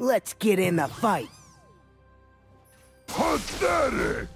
Let's get in the fight. Pathetic!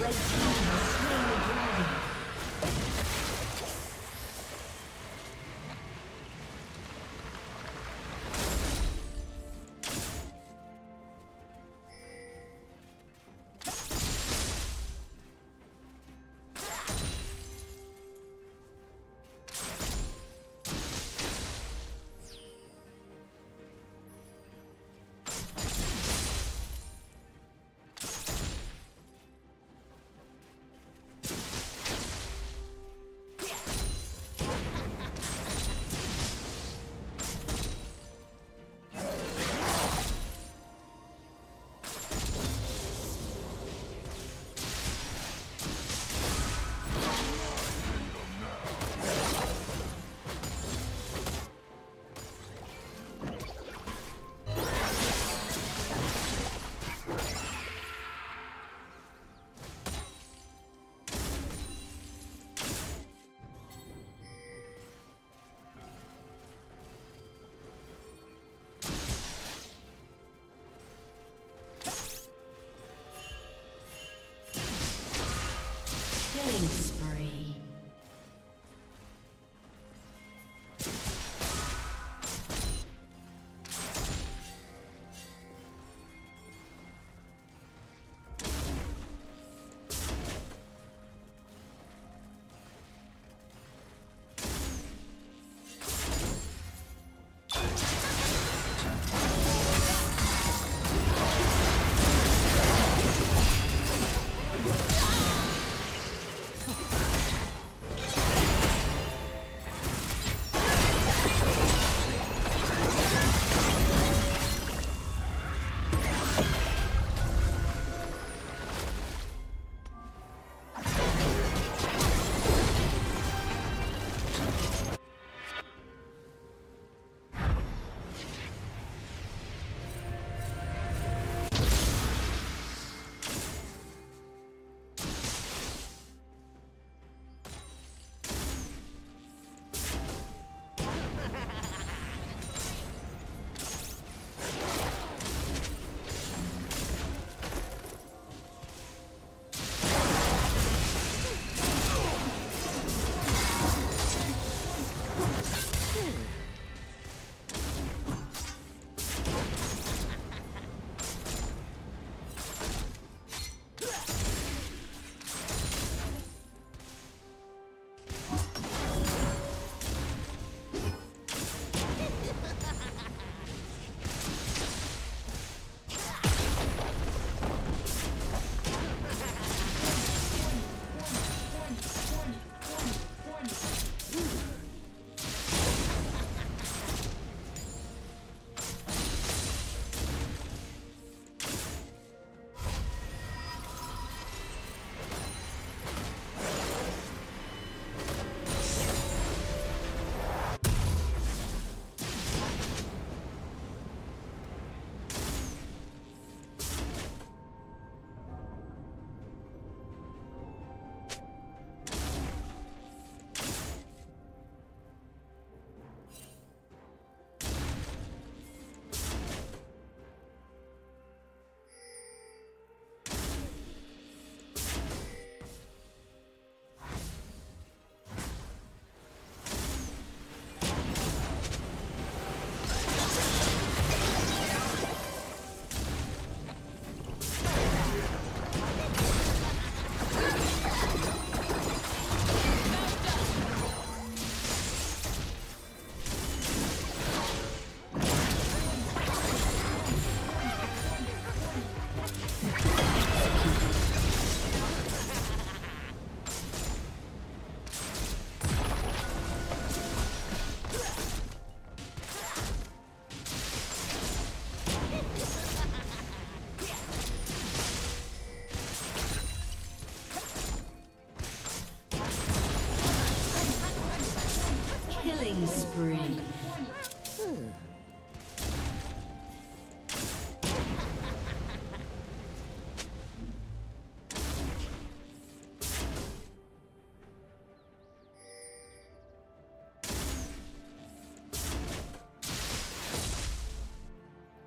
Red team.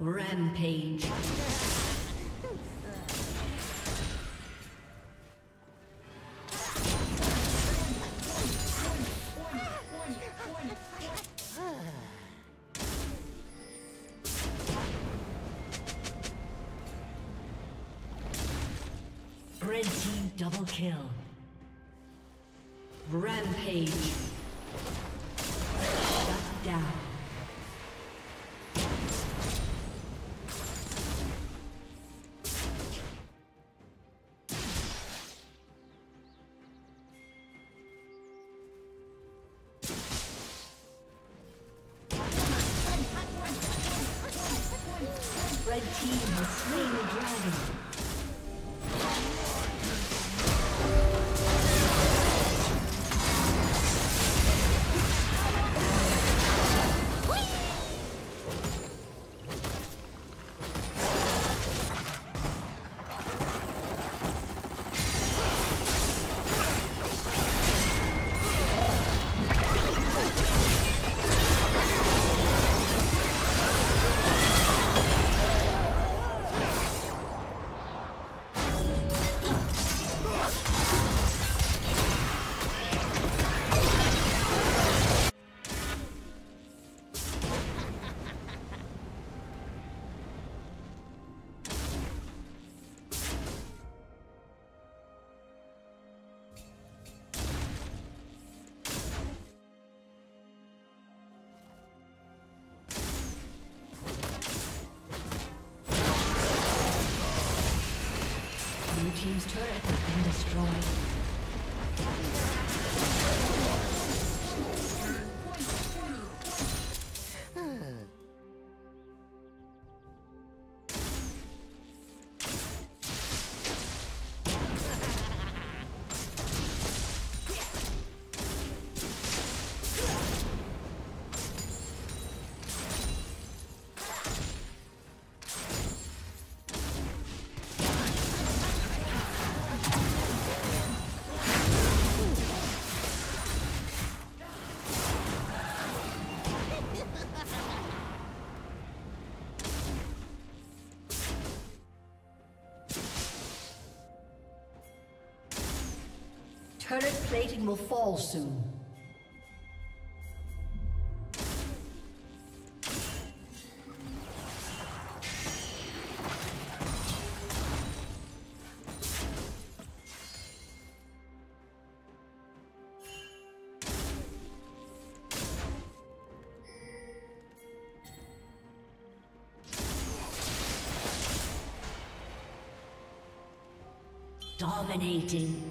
Rampage. Red team double kill. Rampage. Shut down. Turret plating will fall soon. Dominating.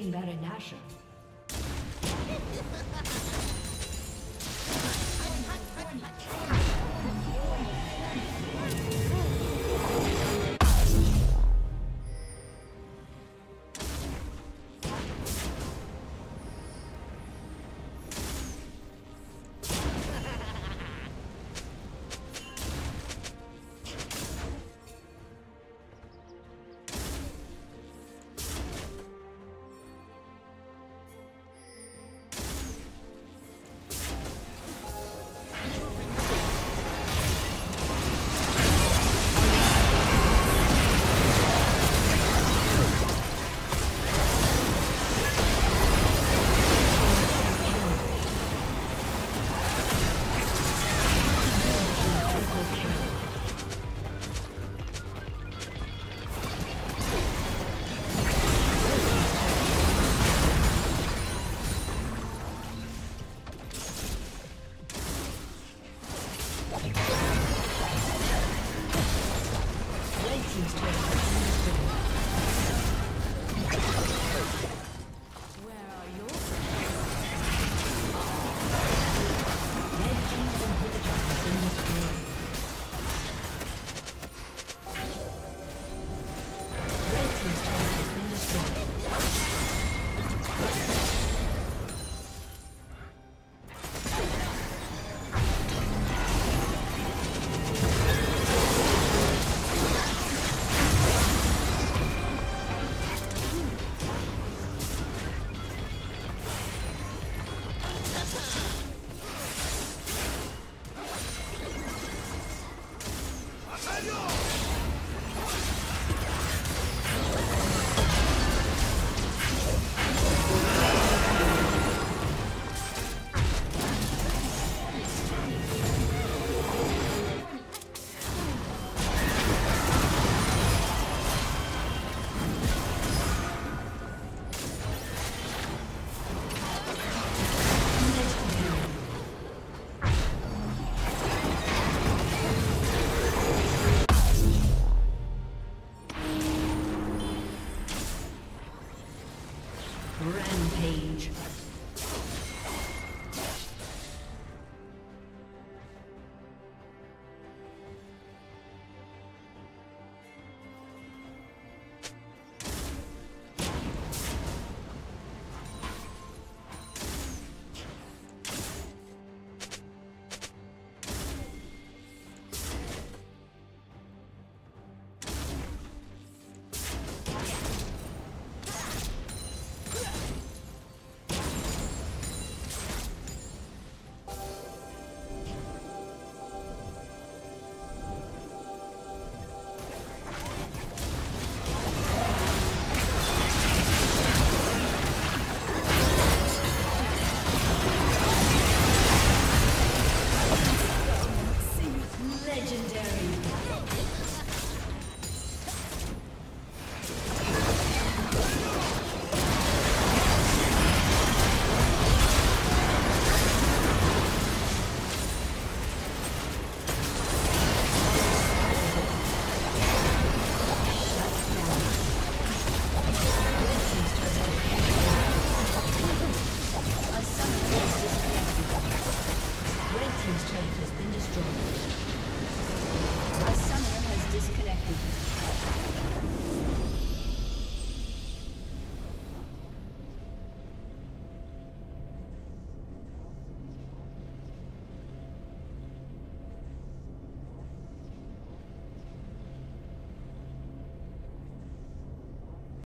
Slain Baron. Rampage.